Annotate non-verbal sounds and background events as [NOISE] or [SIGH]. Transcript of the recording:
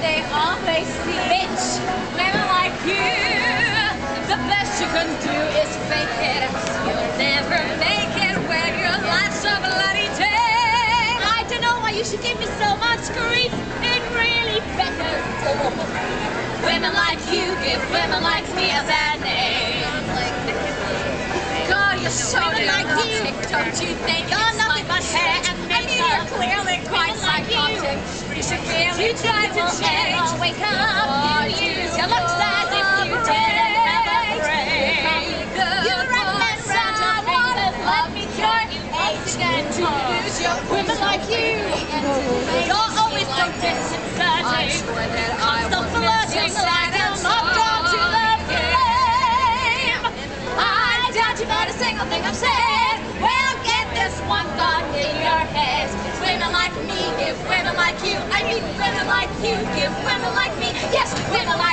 they always see. Bitch, women like you, the best you can do is fake it. You'll never make it when your life's a bloody day. I don't know why you should give me so much grief. It really beckons. Women like you give women like me a bad name. [LAUGHS] God, you're so Women like you. Don't you think You try to change. wake up. You you use look as if you didn't have a brain. You remember I wanna let me your age again to use your women like you. You're always so disconcerting. Stop flirting your like I'm not drawn to the flame. I doubt you heard a single thing I've said. Give women like you. I mean, women like you give women like me. Yes, women like